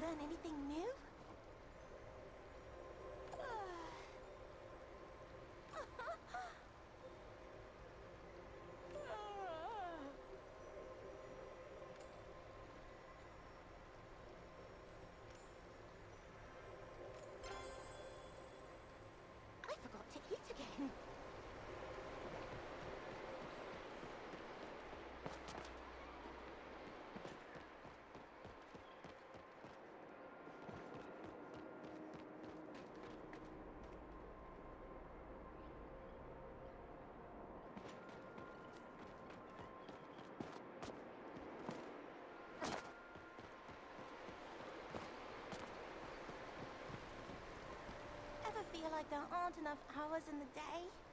learn anything new? Like there aren't enough hours in the day?